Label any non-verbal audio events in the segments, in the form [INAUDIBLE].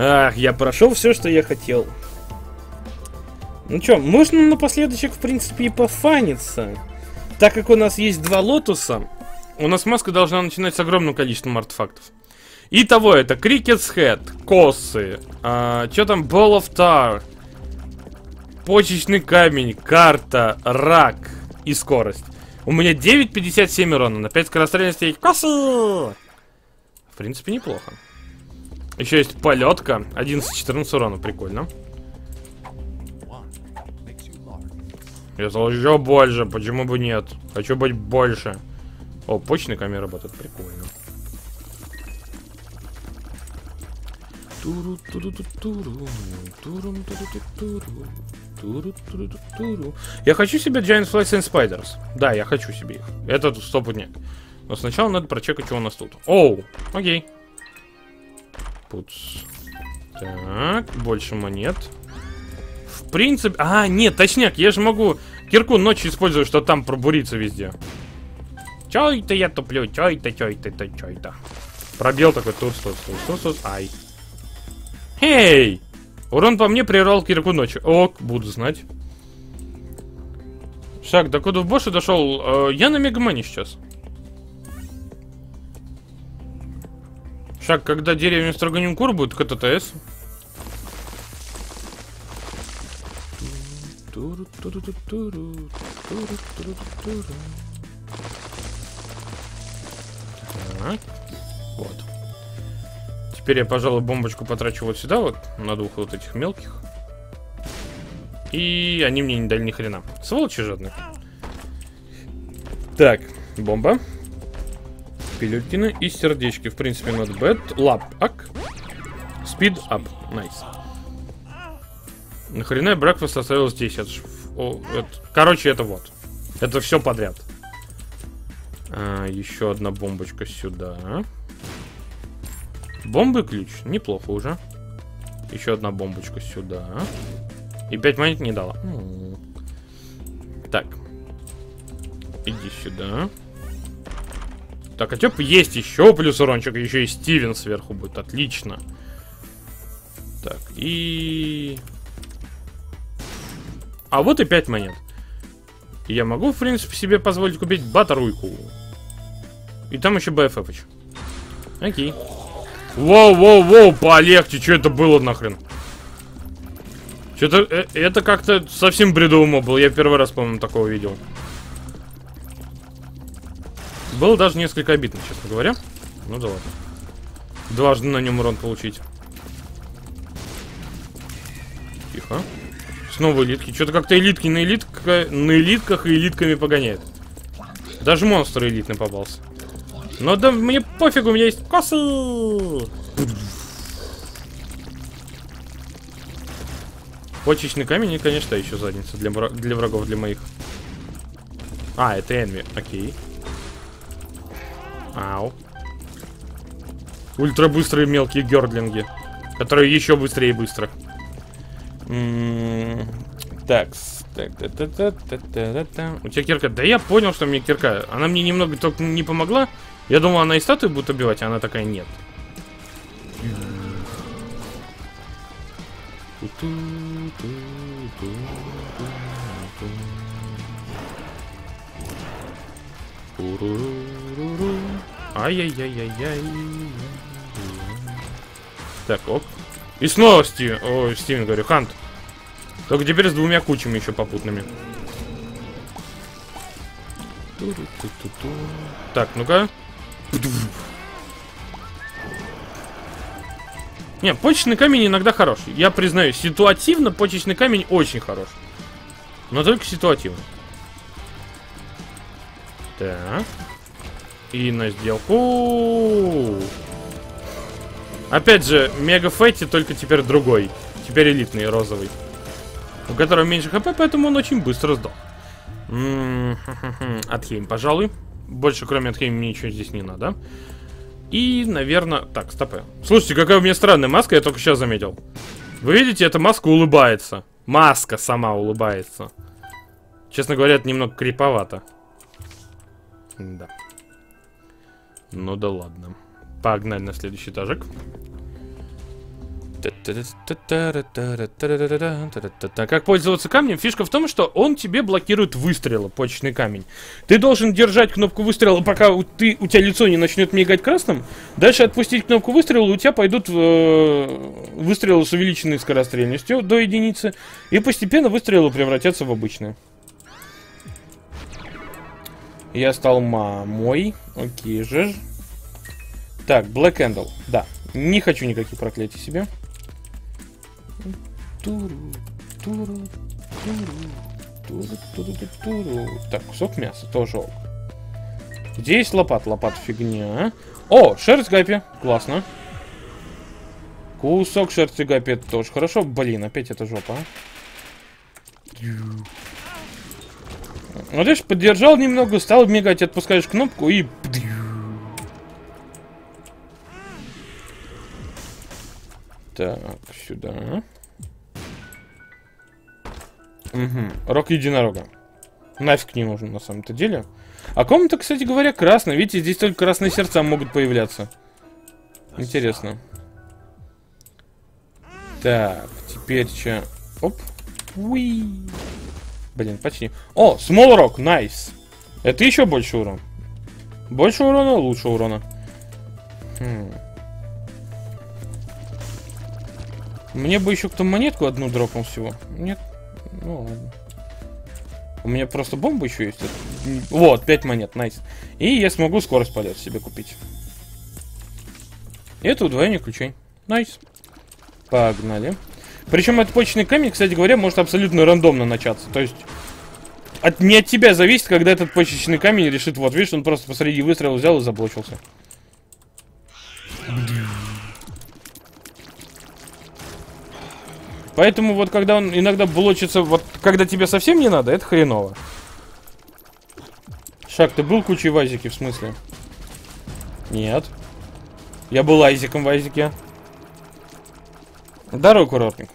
Ах, я прошел все, что я хотел. Ну что, можно напоследочек, в принципе, и пофаниться. Так как у нас есть два лотуса, у нас маска должна начинать с огромным количеством артефактов. Итого, это Cricket's Head, косы, а, что там, Ball of Tar, почечный камень, карта, рак и скорость. У меня 9.57 урона, на 5 скорострельности и косы. В принципе, неплохо. Еще есть полетка, 11-14 урона, прикольно. Это еще больше, почему бы нет? Хочу быть больше. О, почный камень работает, прикольно. Я хочу себе Giant Flies and Spiders. Да, я хочу себе их. Это стопудняк. Но сначала надо прочекать, что у нас тут. Оу, окей. Пуц. Так, больше монет. В принципе... А, нет, точняк, я же могу кирку ночью использовать, что там пробуриться везде. Чё это я туплю? Чё это, чё это, чё это, чё это? Пробел такой, тур, тур, тур, тур, тур, ай. Эй! Урон по мне прервал кирку ночью. Ок, буду знать. Шаг, до куда в босса дошел? Э, я на Мегамане сейчас. Шаг, когда деревня Строганин Кур будет КТТС. Так. Вот. Теперь я, пожалуй, бомбочку потрачу вот сюда, вот, на двух вот этих мелких. И они мне не дали ни хрена. Сволочи жадные. Так, бомба. Пилюлькины и сердечки. В принципе, not bad. Lap ак. Speed up. Nice. Нахрена я бракфаст оставил здесь? Это, ж, о, это, короче, это вот. Это все подряд. А, еще одна бомбочка сюда. Бомбы ключ. Неплохо уже. Еще одна бомбочка сюда. И 5 монет не дала. Так. Иди сюда. Так, а тёп есть еще плюс урончик. Еще и Стивен сверху будет. Отлично. Так, и... А вот и 5 монет. Я могу, в принципе, себе позволить купить батаруйку. И там еще БФФ. Окей. Воу, воу, воу, полегче. Что это было нахрен? Что-то э, это как-то совсем бредово было. Я первый раз, по-моему, такого видел. Было даже несколько обидно, честно говоря. Ну да ладно. Дважды на нем урон получить. Тихо. Снова элитки. Что-то как-то элитки на, элитка... на элитках и элитками погоняет. Даже монстр элитный попался. Но да мне пофиг, у меня есть косы. Почечный камень конечно, еще задница для, для врагов, для моих. А, это Энви, окей. Ау. Ультра быстрые мелкие гердлинги. Которые еще быстрее быстро. Так, так, та та та та та та У тебя кирка. Да я понял, что мне кирка. Она мне немного только не помогла. Я думал, она и статуи будет убивать, а она такая нет. Ай-яй-яй-яй-яй. Так, оп. И снова Стивен. Ой, Стивен, говорю, Хант. Только теперь с двумя кучами еще попутными. Так, ну-ка. Не, почечный камень иногда хороший. Я признаю, ситуативно почечный камень очень хорош. Но только ситуативно. Так. И на сделку. Опять же, Мега Фетти, только теперь другой. Теперь элитный, розовый. У которого меньше хп, поэтому он очень быстро сдох. Отхейм, пожалуй. Больше, кроме Отхейм, мне ничего здесь не надо. И, наверное... Так, стопы. Слушайте, какая у меня странная маска, я только сейчас заметил. Вы видите, эта маска улыбается. Маска сама улыбается. Честно говоря, это немного криповато. Да. Ну да ладно. Погнали на следующий этажик. Как пользоваться камнем? Фишка в том, что он тебе блокирует выстрелы, почечный камень. Ты должен держать кнопку выстрела, пока у, ты, у тебя лицо не начнет мигать красным. Дальше отпустить кнопку выстрела, у тебя пойдут э, выстрелы с увеличенной скорострельностью до единицы. И постепенно выстрелы превратятся в обычные. Я стал мамой. Окей же. Так, Black Candle. Да. Не хочу никаких проклятий себе. Туру, туру, туру, туру, туру, туру. Так, кусок мяса тоже ок. Где есть лопат? Лопат фигня. О, шерсть гапи. Классно. Кусок шерсти гапи тоже хорошо. Блин, опять это жопа. Вот видишь, поддержал немного, стал мигать, отпускаешь кнопку и... Так, сюда. Угу. Рок единорога. Нафиг не нужен на самом-то деле. А комната, кстати говоря, красная. Видите, здесь только красные сердца могут появляться. Интересно. Так, теперь что? Оп. Уи. Блин, почти. О, small rock, nice. Это еще больше урон. Больше урона, лучше урона. Хм. Мне бы еще кто монетку одну дропнул всего. Нет, ну ладно. У меня просто бомба еще есть. Вот, 5 монет, найс. И я смогу скорость полета себе купить. это удвоение ключей. Nice. Погнали. Причем этот почечный камень, кстати говоря, может абсолютно рандомно начаться. То есть, от, не от тебя зависит, когда этот почечный камень решит, вот, видишь, он просто посреди выстрела взял и заблочился. Поэтому вот когда он иногда блочится, вот когда тебе совсем не надо, это хреново. Шаг, ты был кучей в Айзеке, в смысле? Нет. Я был Айзеком в Айзеке. Здорово, курортник.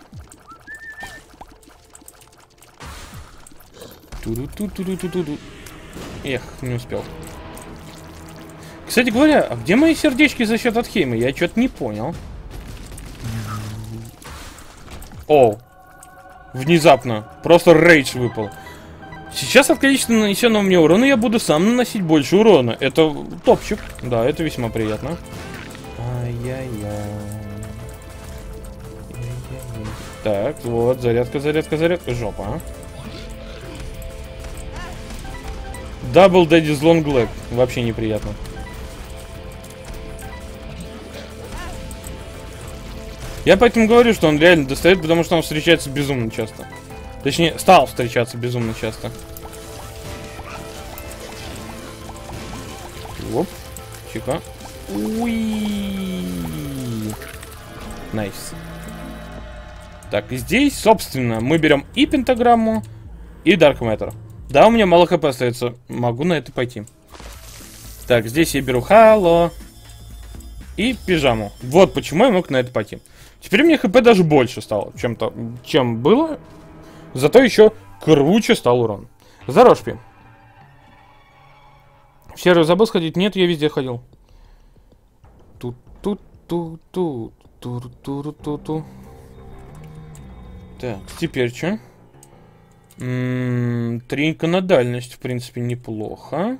Туду -ту -ту -ту -ту -ту. Эх, не успел. Кстати говоря, а где мои сердечки за счет Атхейма? Я что-то не понял. О, внезапно. Просто рейдж выпал. Сейчас от количества нанесенного мне урона я буду сам наносить больше урона. Это топчик. Да, это весьма приятно. Ай-яй-яй. Так, вот, зарядка, зарядка, зарядка. Жопа, Double Daddy Long Legs. Вообще неприятно. Я поэтому говорю, что он реально достает, потому что он встречается безумно часто. Точнее, стал встречаться безумно часто. Оп. Чика. Уи. Nice. Так, и здесь, собственно, мы берем и пентаграмму, и Dark Matter. Да, у меня мало HP остается. Могу на это пойти. Так, здесь я беру Halo. И пижаму. Вот почему я мог на это пойти. Теперь мне хп даже больше стало, чем, то, чем было. Зато еще круче стал урон. Зарошпи. В серую забыл сходить? Нет, я везде ходил. тут тут тут тут тут тут тут тут Так, теперь что? Тринка на дальность, в принципе, неплохо.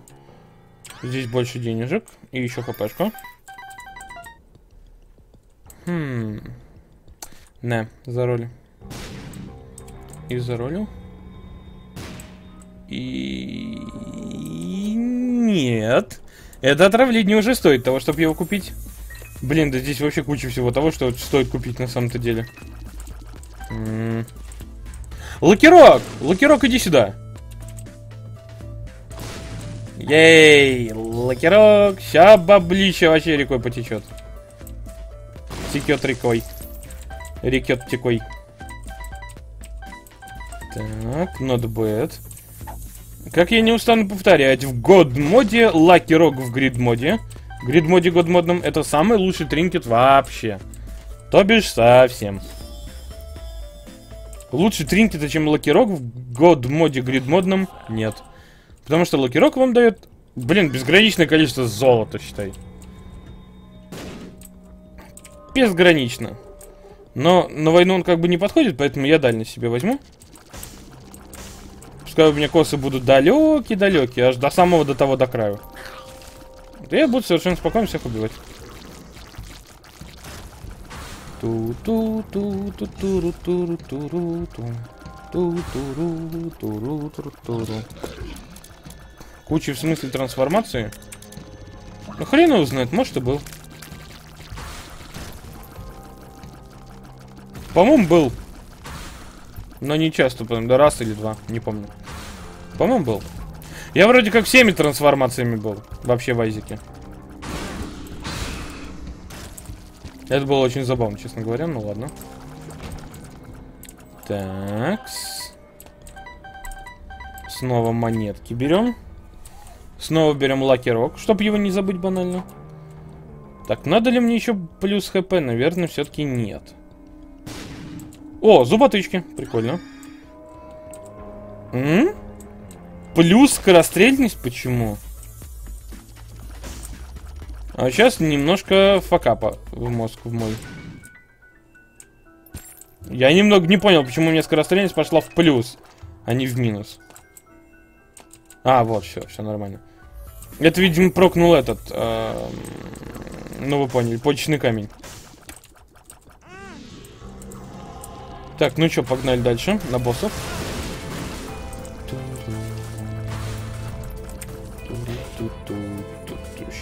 Здесь больше денежек. И еще хпшка. Хм. Не, за роль. И за роль. И... Нет. Это отравление уже стоит того, чтобы его купить. Блин, да здесь вообще куча всего того, что стоит купить на самом-то деле. -м -м. Лакирок! Лакирок, иди сюда. Yay, Lucky Rock. Ща баблища вообще рекой потечет. Текет рекой. Рекет текой. Так, not bad. Как я не устану повторять, в God моде Lucky Rock в Greed моде. Greed моде God модном это самый лучший trinket вообще. То бишь совсем. Лучше trinket а, чем Lucky Rock в God моде Greed модном нет. Потому что лакирок вам дает, блин, безграничное количество золота, считай. Безгранично. Но на войну он как бы не подходит, поэтому я дальность себе возьму. Пускай у меня косы будут далекие-далекие, аж до самого до того до краю. Да я буду совершенно спокойно всех убивать ту ту ту ту туру туру туру ту ту туру туру туру туру Куча в смысле трансформации? Ну хрен его знает, может и был. По-моему, был. Но не часто, потом, да раз или два, не помню. По-моему, был. Я вроде как всеми трансформациями был вообще в Айзике. Это было очень забавно, честно говоря. Ну ладно. Так. Снова монетки берем. Снова берем Лаки Рок, чтобы его не забыть банально. Так, надо ли мне еще плюс хп? Наверное, все-таки нет. О, зуботычки. Прикольно. М? Плюс скорострельность? Почему? А сейчас немножко факапа в мозг в мой. Я немного не понял, почему у меня скорострельность пошла в плюс, а не в минус. А, вот, все, все нормально. Это, видимо, прокнул этот... Э, ну, вы поняли, почечный камень. Так, ну что, погнали дальше на боссов.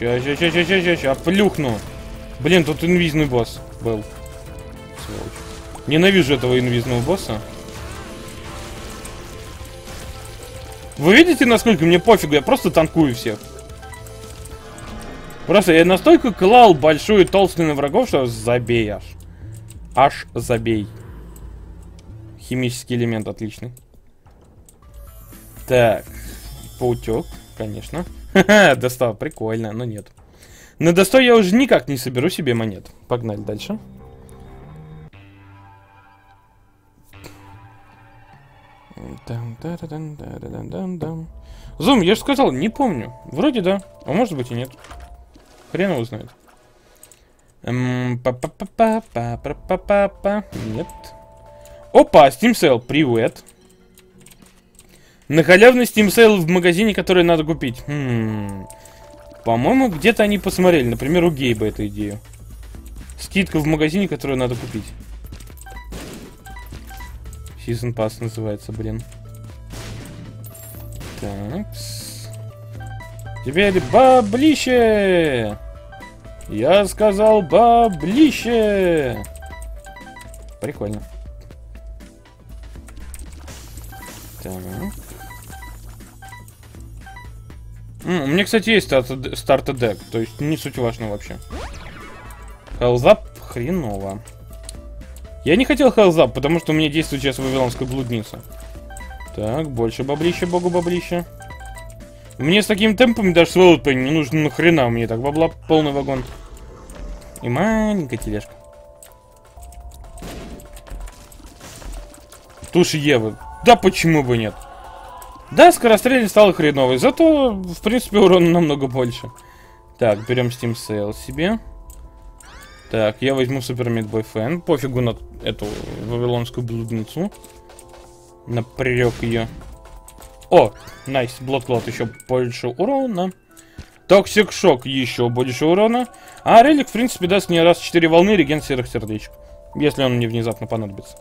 Ща, ща, ща, ща, ща, ща, ща, плюхну. Блин, тут инвизный босс был. Сволочь. Ненавижу этого инвизного босса. Вы видите, насколько мне пофигу? Я просто танкую всех. Просто я настолько клал большую толстую на врагов, что забей аж. Аж забей. Химический элемент отличный. Так. Паутек, конечно. Ха-ха, [LAUGHS] достал, прикольно, но нет. На достой я уже никак не соберу себе монет. Погнали дальше. Зум, я же сказал, не помню. Вроде да, а может быть и нет. Хрен его знает. Эм, Па-па-па-па-па-па-па-па. Нет. Опа, Steam Sale, привет. На халявный Steam Sale в магазине, который надо купить. Хм. По-моему, где-то они посмотрели. Например, у Гейба эту идею. Скидка в магазине, которую надо купить. Season Pass называется, блин. Так. Теперь баблище! Я сказал баблище! Прикольно. Так. У меня, кстати, есть старта дек, то есть не суть важно вообще. Хелзап хреново. Я не хотел хелзап, потому что у меня действует сейчас Вавилонская блудница. Так, больше баблища, богу баблища. Мне с таким темпом даже сволоть не нужно нахрена, меня так бабла полный вагон. И маленькая тележка. Туши Евы. Да почему бы нет? Да, скорострельность стала хреновой, зато, в принципе, урона намного больше. Так, берем Steam Sale себе. Так, я возьму Meat Boy Fan. Пофигу на эту вавилонскую блудницу. Напрек ее. О, найс, Blood еще больше урона. Toxic Shock еще больше урона. А Relic, в принципе, даст мне раз 4 волны реген серых сердечек. Если он мне внезапно понадобится.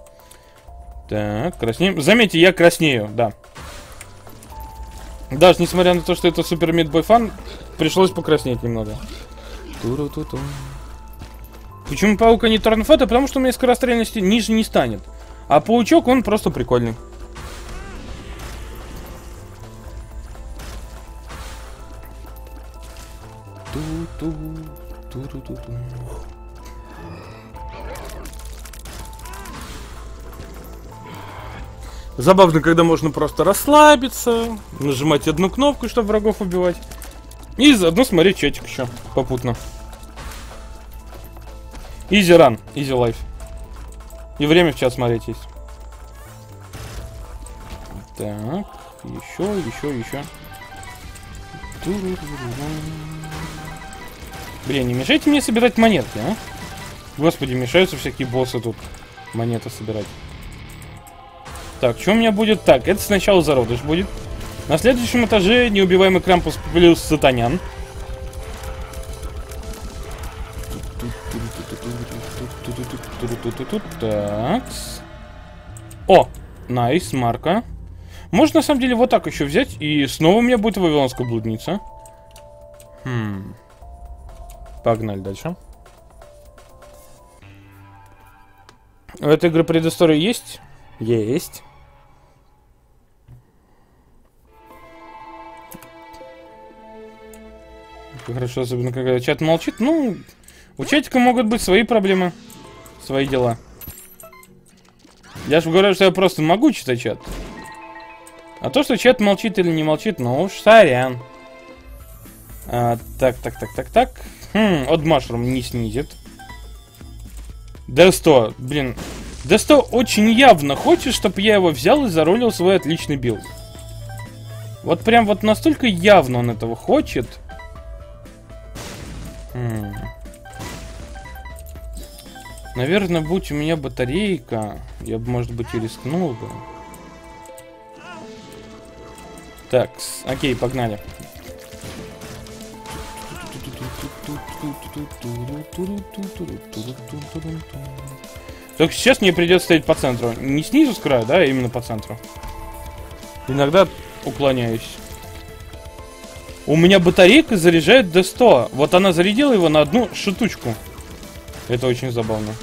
Так, краснеем. Заметьте, я краснею, да. Даже несмотря на то, что это Super Meat Boy Fan, пришлось покраснеть немного. Туру -ту -ту. Почему паука не торнфота? Потому что у меня скорострельности ниже не станет. А паучок, он просто прикольный. Ту-ту, ту-ту-ту-ту. Забавно, когда можно просто расслабиться, нажимать одну кнопку, чтобы врагов убивать. И заодно смотреть чатик еще попутно. Easy run, easy life. И время в час смотреть есть. Так, еще, еще, еще. Блин, не мешайте мне собирать монетки, а? Господи, мешаются всякие боссы тут монеты собирать. Так, что у меня будет? Так, это сначала зародыш будет. На следующем этаже неубиваемый Крампус плюс Сатанян. Так. О, найс, марка. Можно на самом деле вот так еще взять, и снова у меня будет Вавилонская блудница. Хм. Погнали дальше. У этой игры предыстория есть? Есть. Хорошо, особенно когда чат молчит. Ну, у чатика могут быть свои проблемы, свои дела. Я же говорю, что я просто могу читать чат. А то, что чат молчит или не молчит, ну уж сорян. А, так, так, так, так, так. Хм, Odd Mushroom не снизит. D100, блин. D100 очень явно хочет, чтобы я его взял и заролил свой отличный build. Вот прям вот настолько явно он этого хочет. Наверное, будь у меня батарейка, я бы, может быть, и рискнул бы. Так, окей, погнали. Только сейчас мне придется стоять по центру. Не снизу с края, да, а именно по центру. Иногда уклоняюсь. У меня батарейка заряжает до 100. Вот она зарядила его на одну шутучку. Это очень забавно.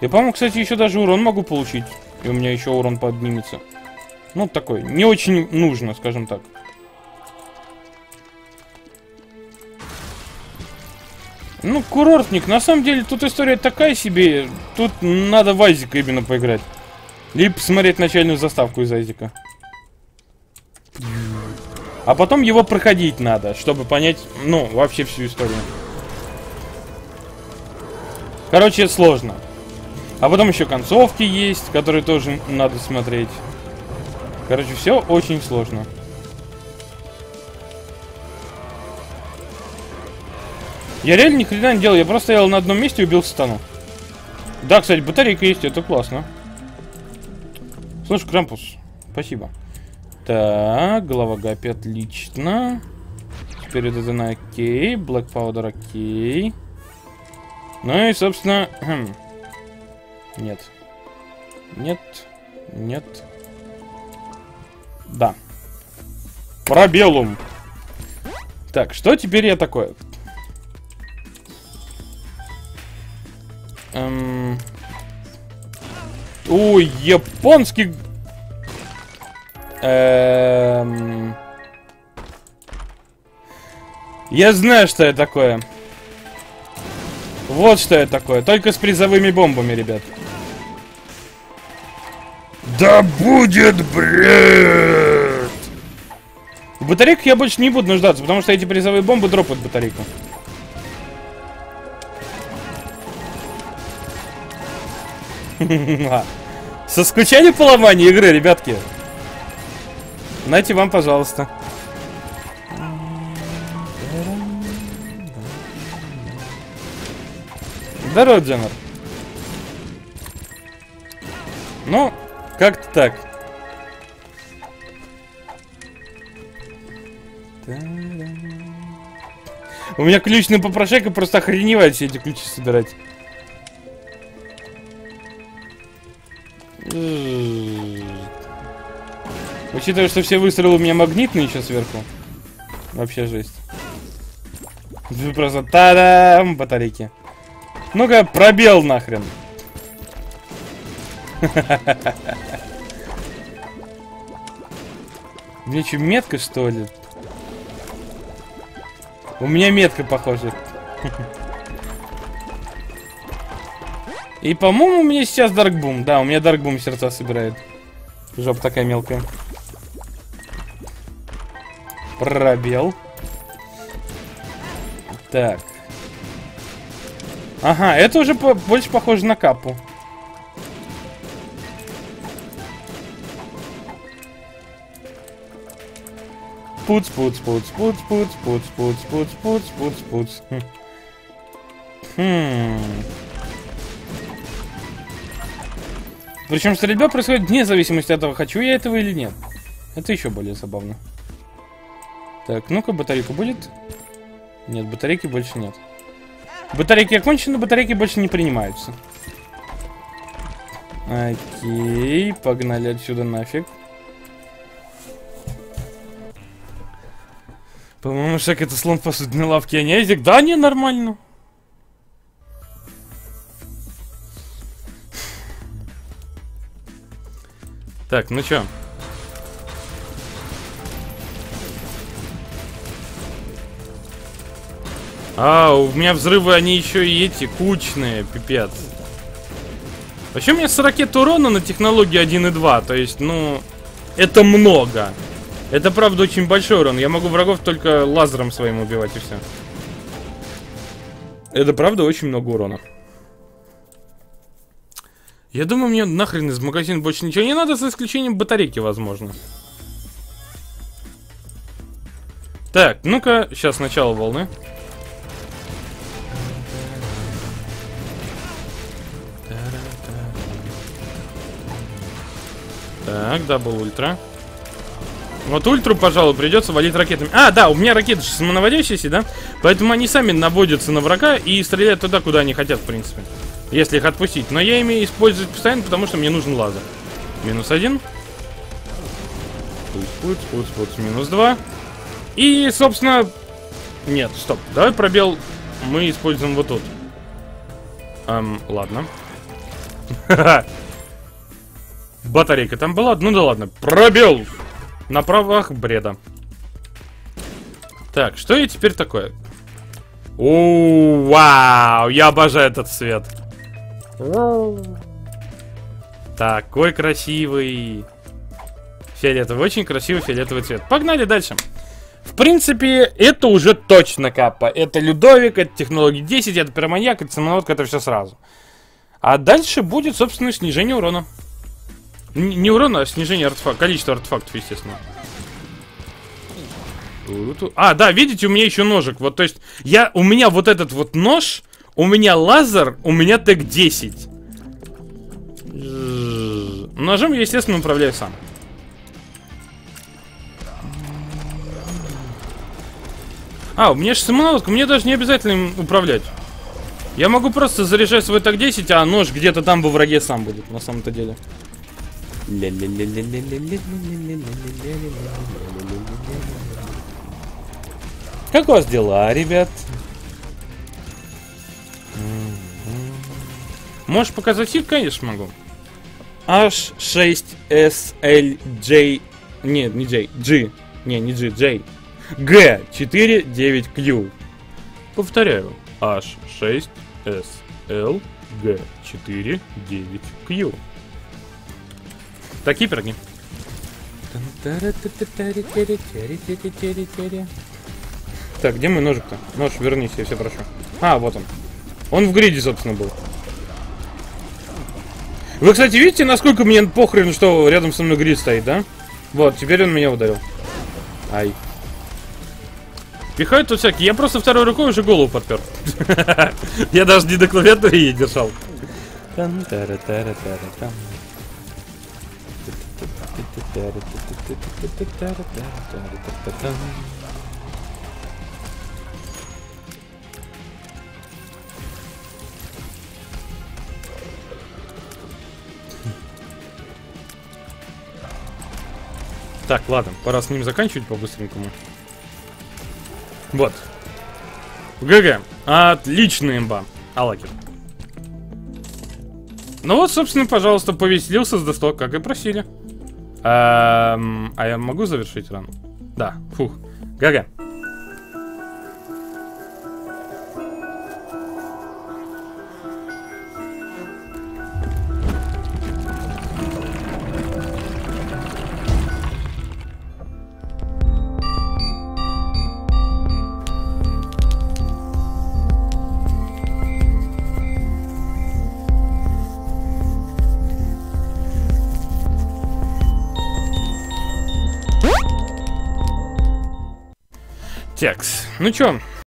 Я, по-моему, кстати, еще даже урон могу получить. И у меня еще урон поднимется. Ну, такой, не очень нужно, скажем так. Ну, курортник, на самом деле, тут история такая себе. Тут надо в Айзика именно поиграть. Либо посмотреть начальную заставку из Айзика. А потом его проходить надо, чтобы понять, ну, вообще всю историю. Короче, сложно. А потом еще концовки есть, которые тоже надо смотреть. Короче, все очень сложно. Я реально ни хрена не делал, я просто стоял на одном месте и убил стану. Да, кстати, батарейка есть, это классно. Слушай, Крампус, спасибо. Так, голова Гапи, отлично. Теперь это на окей, Black Powder окей. Ну и, собственно... Хм. Нет. Нет. Нет. Да. Пробелум. Так, что теперь я такое? Эм... Ой, японский... Эм... Я знаю, что это такое. Вот что это такое. Только с призовыми бомбами, ребят. Да будет бред! В батарейках я больше не буду нуждаться, потому что эти призовые бомбы дропают батарейку. [LAUGHS] Соскучали по ломанию игры, ребятки? Нате вам, пожалуйста. Здорово, Дженнер. Ну, как-то так. У меня ключ на попрошайка просто охреневает все эти ключи собирать. Учитывая, что все выстрелы у меня магнитные еще сверху. Вообще жесть. Просто та-дам! Батарейки. Ну-ка, пробел нахрен. [LAUGHS] Мне что, метка, что ли? У меня метка, похоже. [LAUGHS] И, по-моему, у меня сейчас Даркбум. Да, у меня Даркбум сердца собирает. Жоп такая мелкая. Пробел. Так. Ага, это уже по больше похоже на капу. пуц, пуц, пуц, пуц, пуц, пуц, пуц, пуц, пуц, пуц, пуц. Хм. Причем стрельба происходит вне зависимости от того, хочу я этого или нет. Это еще более забавно. Так, ну-ка, батарейка будет? Нет, батарейки больше нет. Батарейки окончены, батарейки больше не принимаются. Окей, погнали отсюда нафиг. По-моему, шаг это слон посудной лавке, а не язык. Да, не, нормально. Так, ну чё? А, у меня взрывы, они еще и эти, кучные, пипец. Вообще у меня с ракет урона на технологии 1 и 2, то есть, ну, это много. Это, правда, очень большой урон. Я могу врагов только лазером своим убивать и все. Это, правда, очень много урона. Я думаю, мне нахрен из магазина больше ничего не надо, за исключением батарейки, возможно. Так, ну-ка, сейчас начало волны. Так, double ультра. Вот ультру, пожалуй, придется валить ракетами. А, да, у меня ракеты самонаводящиеся, да? Поэтому они сами наводятся на врага и стреляют туда, куда они хотят, в принципе. Если их отпустить. Но я ими использовать постоянно, потому что мне нужен лазер. Минус один. Пусть, пусть, пусть, пусть. Минус два. И, собственно... Нет, стоп. Давай пробел мы используем вот тут. Эм, ладно. [LAUGHS] Батарейка там была? Ну да ладно. Пробел! На правах бреда. Так, что я теперь такое? О, вау! Я обожаю этот цвет. Такой красивый. Фиолетовый, очень красивый фиолетовый цвет. Погнали дальше. В принципе, это уже точно капа. Это Людовик, это технологии 10, это пироманьяк, это самонаводка, это все сразу. А дальше будет, собственно, снижение урона. Не урона, а снижение артефактов, количество артефактов, естественно. А, да, видите, у меня еще ножик. Вот, то есть, я, у меня вот этот вот нож, у меня лазер, у меня тег 10. Ножом я, естественно, управляю сам. А, у меня же самонаводка, мне даже не обязательно им управлять. Я могу просто заряжать свой так 10, а нож где-то там во враге сам будет, на самом-то деле. Как у вас дела, ребят? Можешь показать хит? Конечно, могу. H6SLJ... Нет, не J. G. Не, не G, J. G49Q. Повторяю. H6SLG49Q. Такие пироги. Так, где мой ножик-то? Нож, вернись, я все прошу. А, вот он. Он в гриде, собственно, был. Вы, кстати, видите, насколько мне похрен, что рядом со мной грид стоит, да? Вот, теперь он меня ударил. Ай. Пихают тут всякие. Я просто второй рукой уже голову подпер. [LAUGHS] Я даже не до клавиатуры ей держал. Так, ладно, пора с ним заканчивать по-быстренькому. Вот. ГГ. Отличный имба. Алакер. Ну вот, собственно, пожалуйста, повеселился с досток, как и просили. Эм, а я могу завершить ран? Да, фух. ГГ. Текс. Ну чё,